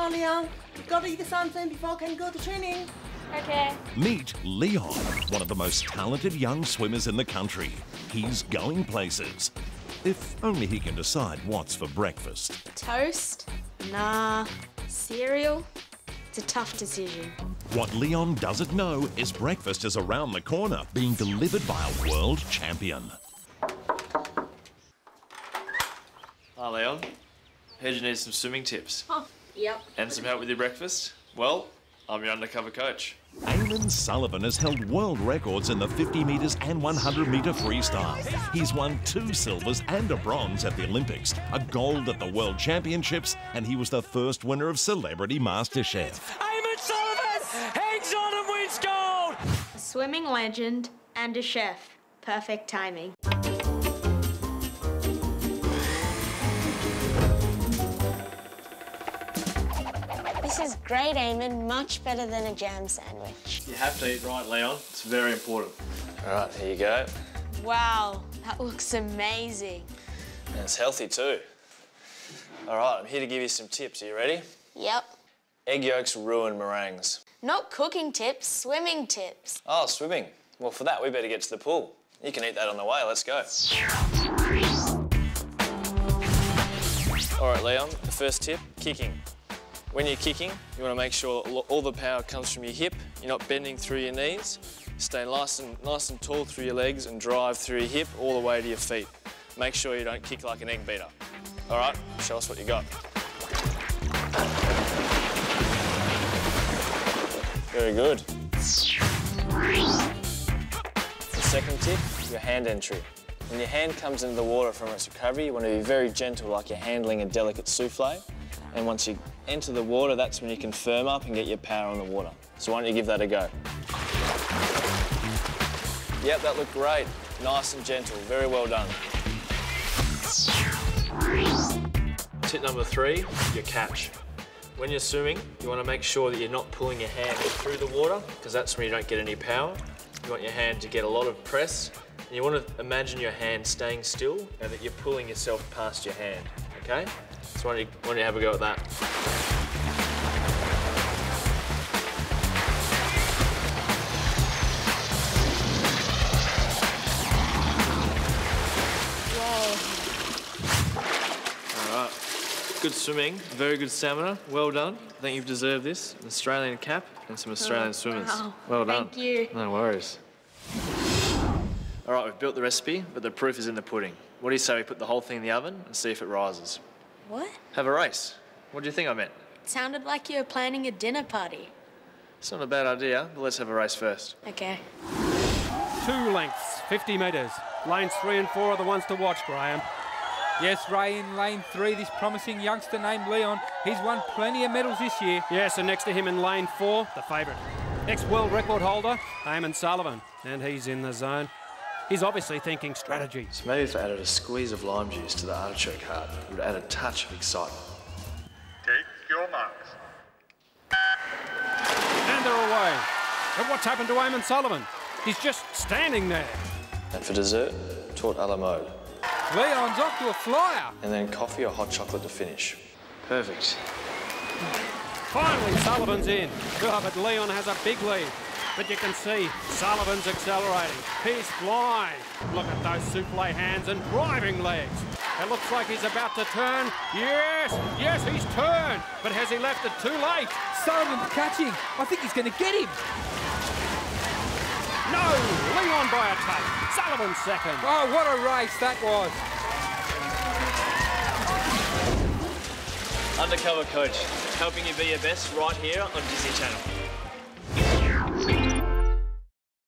on, Leon. You've got to eat the something before I can go to training. Okay. Meet Leon, one of the most talented young swimmers in the country. He's going places. If only he can decide what's for breakfast. Toast? Nah. Cereal? It's a tough decision. What Leon doesn't know is breakfast is around the corner, being delivered by a world champion. Hi, Leon. Heard you need some swimming tips Oh, yep. and some help with your breakfast. Well, I'm your undercover coach. Eamon Sullivan has held world records in the 50 metres and 100 metre freestyle. He's won two silvers and a bronze at the Olympics, a gold at the World Championships, and he was the first winner of Celebrity MasterChef. Eamon Sullivan hangs on and wins gold. A swimming legend and a chef. Perfect timing. This is great, Eamon. Much better than a jam sandwich. You have to eat right, Leon. It's very important. All right, here you go. Wow, that looks amazing. And it's healthy too. All right, I'm here to give you some tips. Are you ready? Yep. Egg yolks ruin meringues. Not cooking tips, swimming tips. Oh, swimming. Well, for that, we better get to the pool. You can eat that on the way. Let's go. All right, Leon, the first tip, kicking. When you're kicking, you want to make sure all the power comes from your hip. You're not bending through your knees. Stay nice and, nice and tall through your legs and drive through your hip all the way to your feet. Make sure you don't kick like an egg beater. All right, show us what you got. Very good. The second tip, your hand entry. When your hand comes into the water from its recovery, you want to be very gentle like you're handling a delicate souffle. And once you enter the water, that's when you can firm up and get your power on the water. So why don't you give that a go? Yep, that looked great. Nice and gentle, very well done. Tip number three, your catch. When you're swimming, you want to make sure that you're not pulling your hand through the water because that's when you don't get any power. You want your hand to get a lot of press and you want to imagine your hand staying still and that you're pulling yourself past your hand, okay? So why don't you, why don't you have a go at that? Whoa. All right. Good swimming, very good stamina. Well done. I think you've deserved this. An Australian cap and some Australian oh, swimmers. wow. Well done. Thank you. No worries. All right, we've built the recipe, but the proof is in the pudding. What do you say we put the whole thing in the oven and see if it rises? What? Have a race. What do you think I meant? It sounded like you were planning a dinner party. It's not a bad idea, but let's have a race first. Okay. Two lengths, 50 metres. Lanes three and four are the ones to watch, Graham. Yes, Ray, in lane three, this promising youngster named Leon. He's won plenty of medals this year. Yes, and next to him in lane four, the favourite. Ex-world record holder, Eamon Sullivan. And he's in the zone. He's obviously thinking strategy. So maybe if I added a squeeze of lime juice to the artichoke heart, it would add a touch of excitement. Take your marks. And they're away. But what's happened to Eamon Sullivan? He's just standing there. And for dessert, tort a la mode. Leon's off to a flyer. And then coffee or hot chocolate to finish. Perfect. Finally, Sullivan's in. Oh, but Leon has a big lead. But you can see Sullivan's accelerating. He's flying. Look at those souffle hands and driving legs. It looks like he's about to turn. Yes, yes, he's turned. But has he left it too late? Sullivan's catching. I think he's going to get him. No, Leon by a touch. Sullivan second. Oh, what a race that was. Undercover coach, helping you be your best right here on Disney Channel.